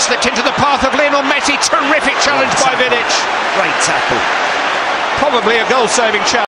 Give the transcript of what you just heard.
Slipped into the path of Lionel Messi. Terrific challenge by Vidic. Great tackle. Probably a goal-saving challenge.